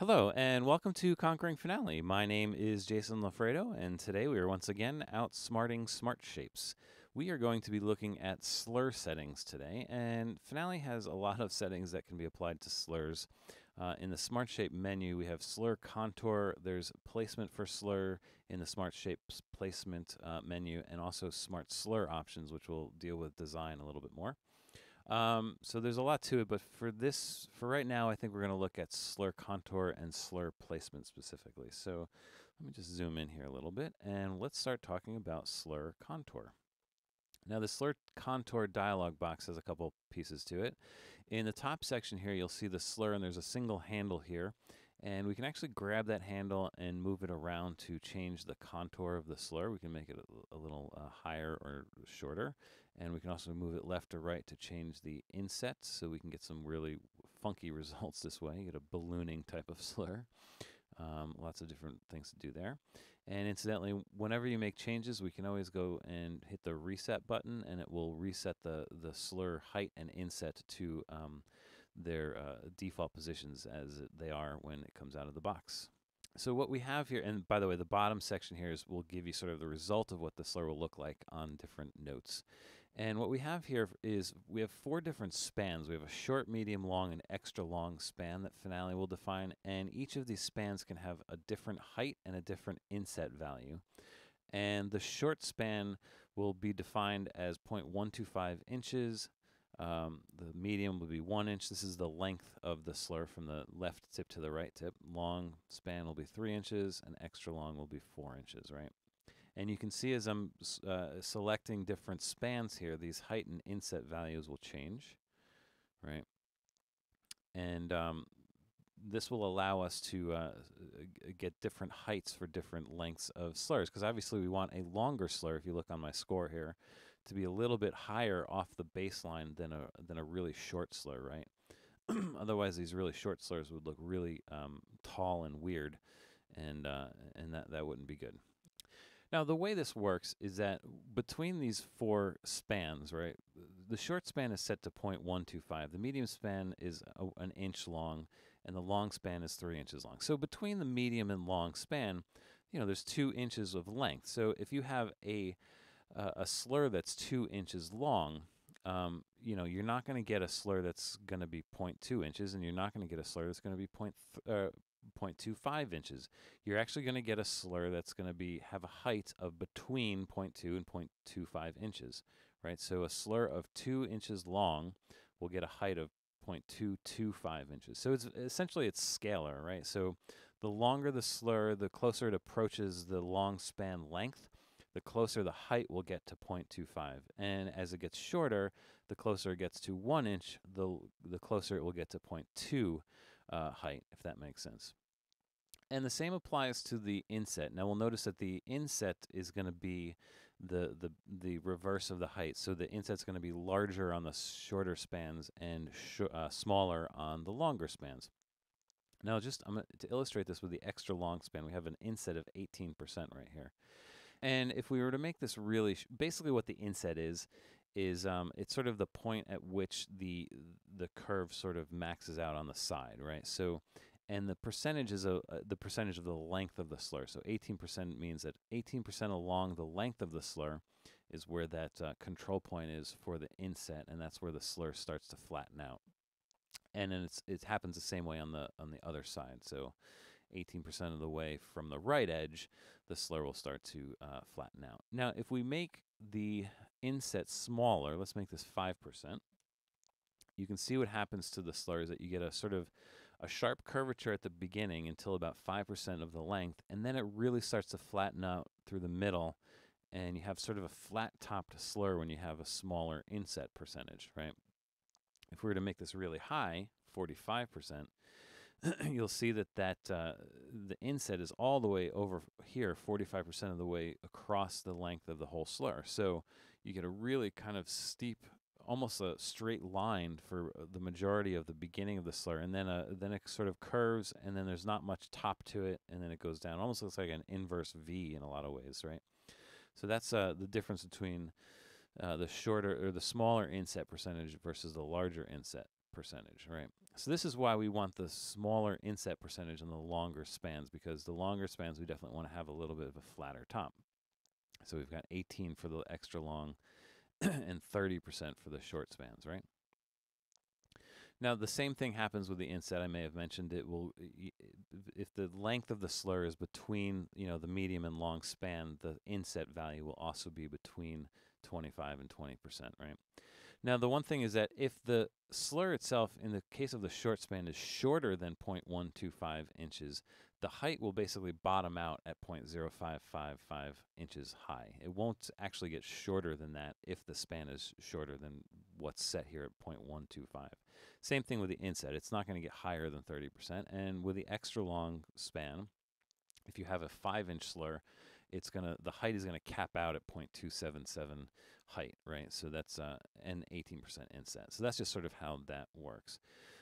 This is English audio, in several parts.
Hello, and welcome to Conquering Finale. My name is Jason Lafredo, and today we are once again outsmarting smart shapes. We are going to be looking at slur settings today, and Finale has a lot of settings that can be applied to slurs. Uh, in the Smart Shape menu, we have slur contour, there's placement for slur in the Smart Shapes placement uh, menu, and also Smart Slur options, which will deal with design a little bit more. Um, so there's a lot to it, but for this, for right now, I think we're going to look at slur contour and slur placement specifically. So let me just zoom in here a little bit, and let's start talking about slur contour. Now the slur contour dialog box has a couple pieces to it. In the top section here, you'll see the slur, and there's a single handle here. And we can actually grab that handle and move it around to change the contour of the slur. We can make it a, little uh, higher or shorter. And we can also move it left or right to change the inset so we can get some really funky results this way. You get a ballooning type of slur. Um, lots of different things to do there. And incidentally, whenever you make changes, we can always go and hit the reset button and it will reset the, the slur height and inset to um, their uh, default positions as they are when it comes out of the box. So what we have here, and by the way, the bottom section here is will give you sort of the result of what the slur will look like on different notes. And what we have here is we have four different spans. We have a short, medium, long, and extra long span that Finale will define, and each of these spans can have a different height and a different inset value. And the short span will be defined as 0.125 inches, um, the medium will be one inch. This is the length of the slur from the left tip to the right tip. Long span will be three inches, and extra long will be four inches, right? And you can see as I'm uh, selecting different spans here, these height and inset values will change, right? And um, this will allow us to uh, get different heights for different lengths of slurs, because obviously we want a longer slur. If you look on my score here, to be a little bit higher off the baseline than a than a really short slur, right? Otherwise, these really short slurs would look really um, tall and weird, and uh, and that that wouldn't be good. Now, the way this works is that between these four spans, right, the short span is set to 0.125. The medium span is a, an inch long, and the long span is three inches long. So between the medium and long span, you know, there's two inches of length. So if you have a uh, a slur that's two inches long, um, you know, you're not going to get a slur that's going to be 0.2 inches, and you're not going to get a slur that's going to be point uh, 0.25 inches. You're actually going to get a slur that's going to be have a height of between 0.2 and 0.25 inches, right? So a slur of two inches long will get a height of 0.225 inches. So it's essentially it's scalar, right? So the longer the slur, the closer it approaches the long span length, the closer the height will get to 0.25. And as it gets shorter, the closer it gets to one inch, the, the closer it will get to 0.2 uh, height, if that makes sense. And the same applies to the inset. Now we'll notice that the inset is going to be the, the, the reverse of the height. So the inset's going to be larger on the shorter spans and sh uh, smaller on the longer spans. Now just I'm to illustrate this with the extra long span, we have an inset of 18% right here. And if we were to make this really, basically what the inset is, is um, it's sort of the point at which the the curve sort of maxes out on the side, right? So, and the percentage is a, uh, the percentage of the length of the slur. So 18% means that 18% along the length of the slur is where that uh, control point is for the inset, and that's where the slur starts to flatten out. And then it's it happens the same way on the on the other side. So 18% of the way from the right edge, the slur will start to uh, flatten out. Now, if we make the inset smaller, let's make this 5%, you can see what happens to the slur is that you get a sort of a sharp curvature at the beginning until about 5% of the length, and then it really starts to flatten out through the middle, and you have sort of a flat-topped slur when you have a smaller inset percentage, right? If we were to make this really high, 45%, you'll see that that uh, the inset is all the way over here, 45% of the way across the length of the whole slur. So you get a really kind of steep, almost a straight line for uh, the majority of the beginning of the slur, and then a, then it sort of curves, and then there's not much top to it, and then it goes down. It almost looks like an inverse V in a lot of ways, right? So that's uh, the difference between uh, the shorter or the smaller inset percentage versus the larger inset percentage, right? So this is why we want the smaller inset percentage on the longer spans because the longer spans we definitely want to have a little bit of a flatter top. So we've got 18 for the extra long and 30% for the short spans, right? Now the same thing happens with the inset. I may have mentioned it will if the length of the slur is between, you know, the medium and long span, the inset value will also be between 25 and 20%, right? Now, the one thing is that if the slur itself, in the case of the short span, is shorter than 0.125 inches, the height will basically bottom out at 0.0555 inches high. It won't actually get shorter than that if the span is shorter than what's set here at 0.125. Same thing with the inset. It's not going to get higher than 30%. And with the extra long span, if you have a 5 inch slur, it's gonna the height is gonna cap out at 0.277 height, right? So that's uh, an 18% inset. So that's just sort of how that works.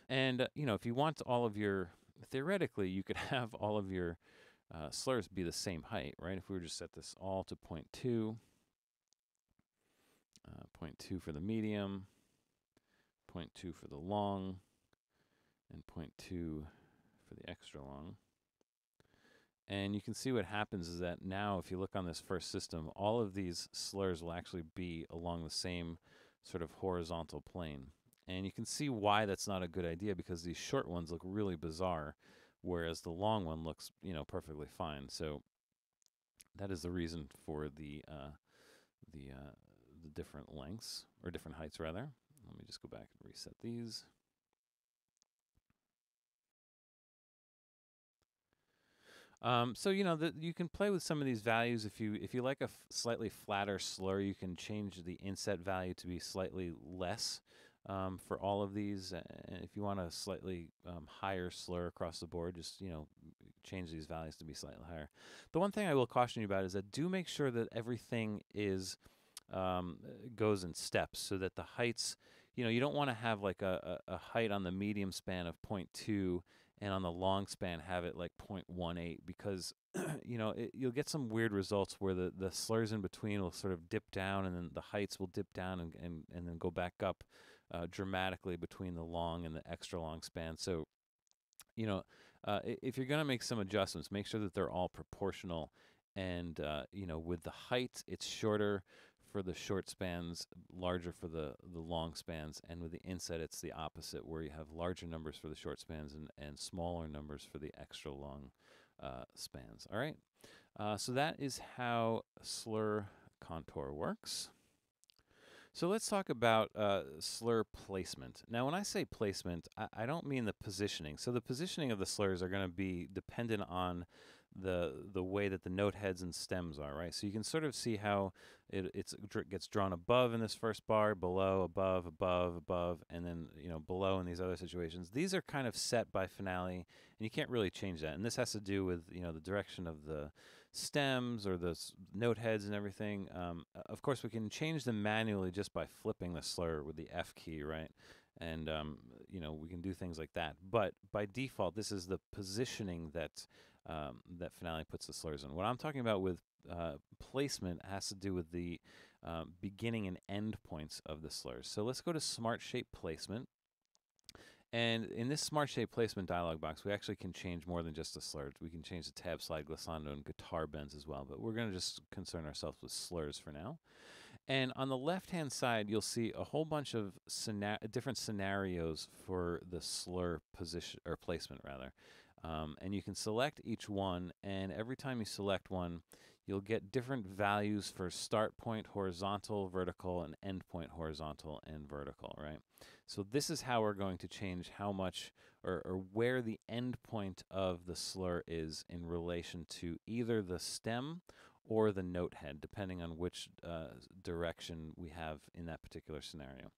And, uh, you know, if you want all of your, theoretically, you could have all of your uh, slurs be the same height, right? If we were just set this all to 0.2, uh, 0.2 for the medium, 0.2 for the long, and 0.2 for the extra long. And you can see what happens is that now, if you look on this first system, all of these slurs will actually be along the same sort of horizontal plane. And you can see why that's not a good idea because these short ones look really bizarre, whereas the long one looks, you know, perfectly fine. So that is the reason for the uh, the uh, the different lengths or different heights rather. Let me just go back and reset these. Um, so you know that you can play with some of these values. If you if you like a slightly flatter slur, you can change the inset value to be slightly less um, for all of these. And if you want a slightly um, higher slur across the board, just you know change these values to be slightly higher. The one thing I will caution you about is that do make sure that everything is um, goes in steps, so that the heights. You know, you don't want to have like a, a, a height on the medium span of 0.2 and on the long span have it like 0.18 because you know it, you'll get some weird results where the, the slurs in between will sort of dip down and then the heights will dip down and, and, and then go back up uh, dramatically between the long and the extra long span so you know uh, if you're going to make some adjustments make sure that they're all proportional and uh, you know with the height it's shorter for the short spans, larger for the, the long spans, and with the inset, it's the opposite, where you have larger numbers for the short spans and, and smaller numbers for the extra long uh, spans. All right, uh, so that is how slur contour works. So let's talk about uh, slur placement. Now, when I say placement, I, I, don't mean the positioning. So the positioning of the slurs are going to be dependent on the the way that the note heads and stems are, right? So you can sort of see how it it's gets drawn above in this first bar, below, above, above, above, and then you know below in these other situations. These are kind of set by finale, and you can't really change that. And this has to do with you know the direction of the stems or the note heads and everything. Um, of course, we can change them manually just by flipping the slur with the F key, right? And um, you know we can do things like that. But by default, this is the positioning that um, that finale puts the slurs in. What I'm talking about with uh, placement has to do with the uh, beginning and end points of the slurs. So let's go to Smart Shape Placement. And in this Smart Shape Placement dialog box, we actually can change more than just the slurs. We can change the tab slide, glissando, and guitar bends as well. But we're going to just concern ourselves with slurs for now. And on the left-hand side, you'll see a whole bunch of different scenarios for the slur position or placement, rather. Um, and you can select each one, and every time you select one, you'll get different values for start point horizontal, vertical, and end point horizontal and vertical, right? So this is how we're going to change how much or, or where the end point of the slur is in relation to either the stem or the note head, depending on which uh, direction we have in that particular scenario.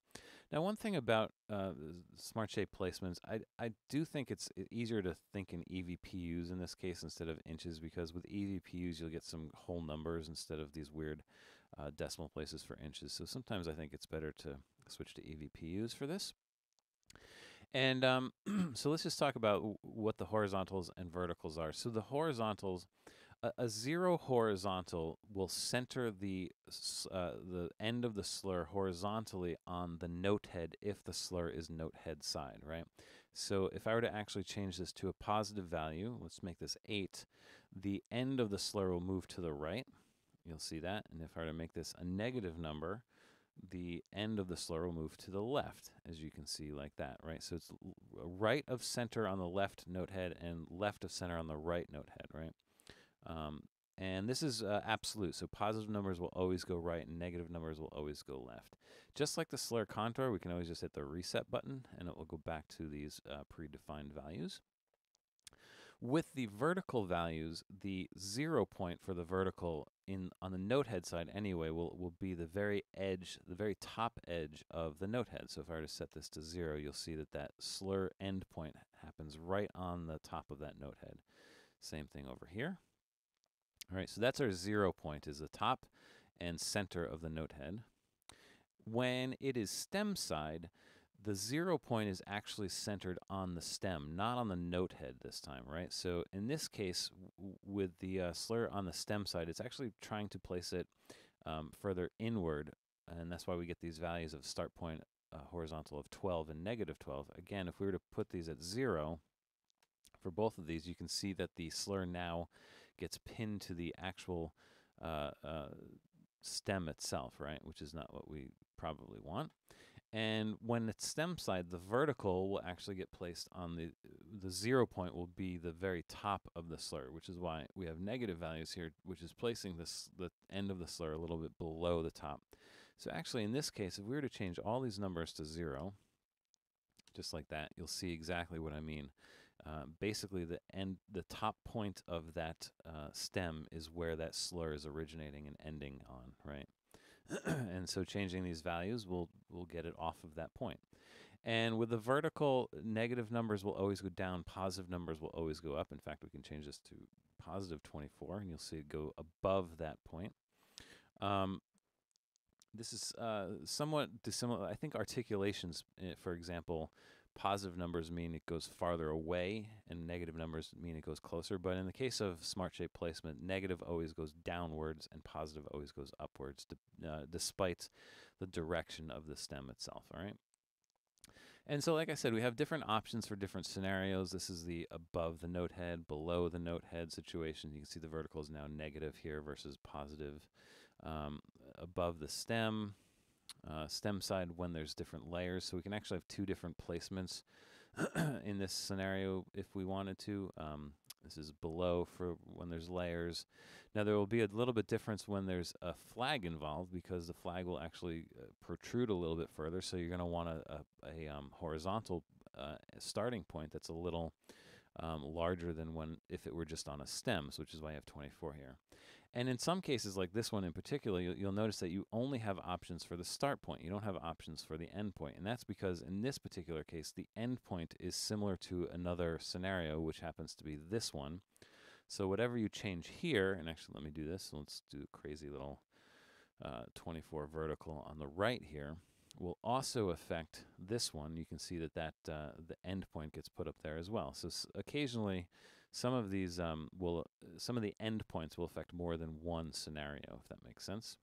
Now, one thing about uh, smart shape placements, I, I do think it's easier to think in EVPUs in this case instead of inches because with EVPUs you'll get some whole numbers instead of these weird uh, decimal places for inches. So sometimes I think it's better to switch to EVPUs for this. And um, so let's just talk about what the horizontals and verticals are. So the horizontals a, a zero horizontal will center the uh, the end of the slur horizontally on the note head if the slur is note head side, right? So if I were to actually change this to a positive value, let's make this 8, the end of the slur will move to the right. You'll see that. And if I were to make this a negative number, the end of the slur will move to the left, as you can see like that, right? So it's right of center on the left note head and left of center on the right note head, right? Um, and this is uh, absolute, so positive numbers will always go right and negative numbers will always go left. Just like the slur contour, we can always just hit the reset button and it will go back to these uh, predefined values. With the vertical values, the zero point for the vertical in on the note head side anyway will, will be the very edge, the very top edge of the note head. So if I were to set this to zero, you'll see that that slur end point happens right on the top of that note head. Same thing over here. All right, so that's our zero point is the top and center of the note head. When it is stem side, the zero point is actually centered on the stem, not on the note head this time, right? So in this case, with the uh, slur on the stem side, it's actually trying to place it um, further inward, and that's why we get these values of start point uh, horizontal of 12 and negative 12. Again, if we were to put these at zero, for both of these, you can see that the slur now gets pinned to the actual uh, uh, stem itself, right? Which is not what we probably want. And when it's stem side, the vertical will actually get placed on the the zero point will be the very top of the slur, which is why we have negative values here, which is placing this the end of the slur a little bit below the top. So actually, in this case, if we were to change all these numbers to zero, just like that, you'll see exactly what I mean. Uh, basically, the end, the top point of that uh, stem is where that slur is originating and ending on, right? and so changing these values will will get it off of that point. And with the vertical, negative numbers will always go down, positive numbers will always go up. In fact, we can change this to positive 24, and you'll see it go above that point. Um, this is uh, somewhat dissimilar. I think articulations, eh, for example, positive numbers mean it goes farther away and negative numbers mean it goes closer. But in the case of smart shape placement, negative always goes downwards and positive always goes upwards, uh, despite the direction of the stem itself. All right. And so, like I said, we have different options for different scenarios. This is the above the note head, below the note head situation. You can see the vertical is now negative here versus positive. Um, above the stem, uh, stem side when there's different layers. So we can actually have two different placements in this scenario if we wanted to. Um, this is below for when there's layers. Now there will be a little bit difference when there's a flag involved because the flag will actually uh, protrude a little bit further. So you're going to want a, a, a um, horizontal uh, starting point that's a little um, larger than when if it were just on a stem, so which is why I have 24 here. And in some cases, like this one in particular, you'll, you'll, notice that you only have options for the start point. You don't have options for the end point. And that's because in this particular case, the end point is similar to another scenario, which happens to be this one. So whatever you change here, and actually let me do this. Let's do a crazy little uh, 24 vertical on the right here, will also affect this one. You can see that, that uh, the end point gets put up there as well. So occasionally, some of these um, will, some of the endpoints will affect more than one scenario, if that makes sense.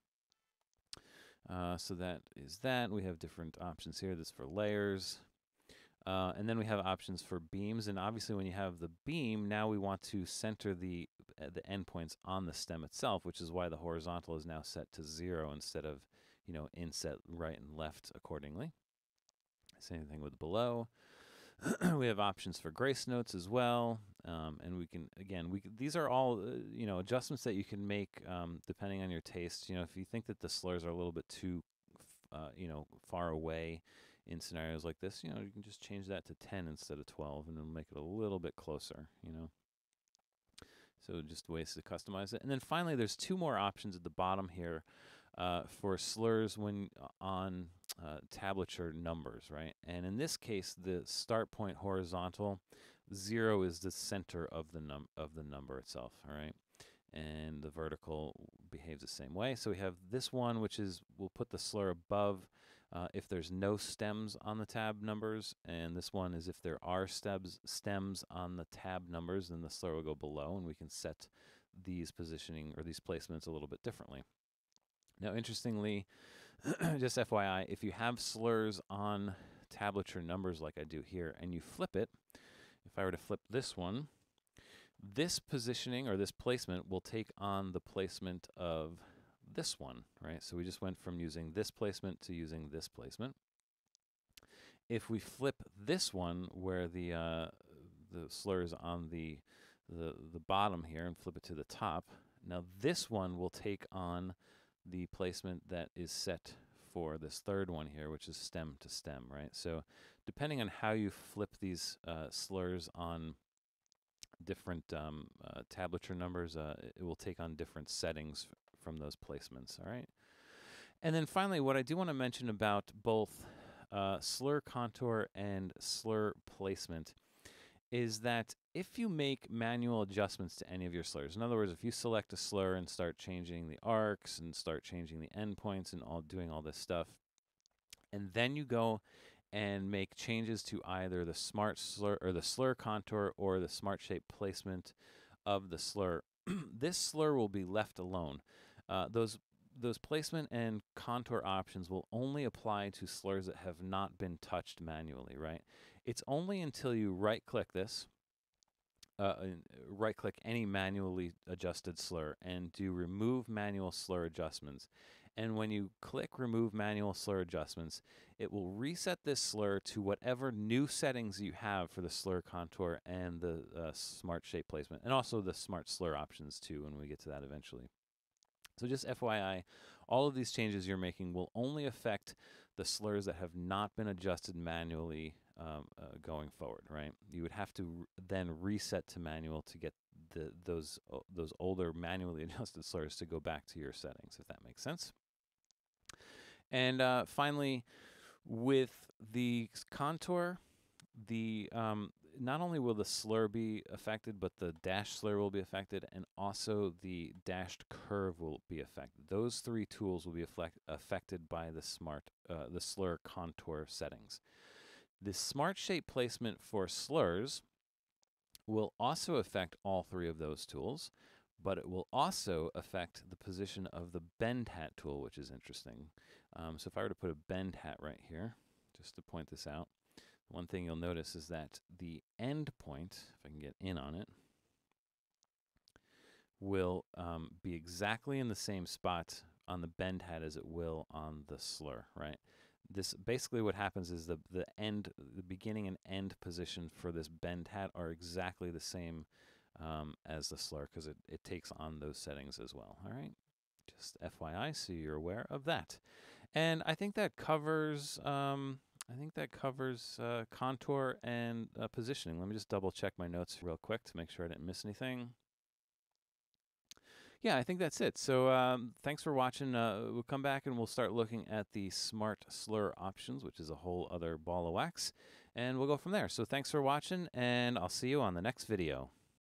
Uh, so that is that. We have different options here. This for layers. Uh, and then we have options for beams. And obviously when you have the beam, now we want to center the, uh, the endpoints on the stem itself, which is why the horizontal is now set to zero instead of, you know, inset right and left accordingly. Same thing with below. we have options for grace notes as well, um, and we can again we these are all uh, you know adjustments that you can make um, depending on your taste. You know, if you think that the slurs are a little bit too uh, you know far away in scenarios like this, you know, you can just change that to 10 instead of 12, and it'll make it a little bit closer. You know. So just ways to customize it. And then finally, there's two more options at the bottom here uh, for slurs when uh, on uh, tablature numbers, right? And in this case, the start point horizontal, zero is the center of the num of the number itself, all right? And the vertical behaves the same way. So we have this one, which is we'll put the slur above uh, if there's no stems on the tab numbers, and this one is if there are stems stems on the tab numbers, then the slur will go below, and we can set these positioning or these placements a little bit differently. Now, interestingly, just FYI, if you have slurs on tablature numbers like I do here and you flip it, if I were to flip this one, this positioning or this placement will take on the placement of this one, right? So we just went from using this placement to using this placement. If we flip this one where the uh, the slur is on the, the the bottom here and flip it to the top, now this one will take on the placement that is set for this third one here, which is stem to stem, right? So depending on how you flip these uh, slurs on different um, uh, tablature numbers, uh, it will take on different settings from those placements, all right? And then finally, what I do want to mention about both uh, slur contour and slur placement is that if you make manual adjustments to any of your slurs, in other words, if you select a slur and start changing the arcs and start changing the endpoints and all doing all this stuff, and then you go and make changes to either the smart slur or the slur contour or the smart shape placement of the slur, this slur will be left alone. Uh, those those placement and contour options will only apply to slurs that have not been touched manually, right? It's only until you right click this, uh, right click any manually adjusted slur and do remove manual slur adjustments. And when you click remove manual slur adjustments, it will reset this slur to whatever new settings you have for the slur contour and the uh, smart shape placement, and also the smart slur options too when we get to that eventually. So just FYI, all of these changes you're making will only affect the slurs that have not been adjusted manually um, uh, going forward, right? You would have to then reset to manual to get the those uh, those older manually adjusted slurs to go back to your settings, if that makes sense. And uh, finally, with the contour, the um, not only will the slur be affected, but the dash slur will be affected, and also the dashed curve will be affected. Those three tools will be affect, affected by the smart uh, the slur contour settings. The smart shape placement for slurs will also affect all three of those tools, but it will also affect the position of the bend hat tool, which is interesting. Um, so if I were to put a bend hat right here, just to point this out, one thing you'll notice is that the end point, if I can get in on it, will um, be exactly in the same spot on the bend hat as it will on the slur, right? This basically what happens is the the end, the beginning and end position for this bend hat are exactly the same um, as the slur because it, it takes on those settings as well. All right, just FYI, so you're aware of that. And I think that covers um, I think that covers uh, contour and uh, positioning. Let me just double check my notes real quick to make sure I didn't miss anything. Yeah, I think that's it. So um, thanks for watching. Uh, we'll come back and we'll start looking at the smart slur options, which is a whole other ball of wax, and we'll go from there. So thanks for watching, and I'll see you on the next video.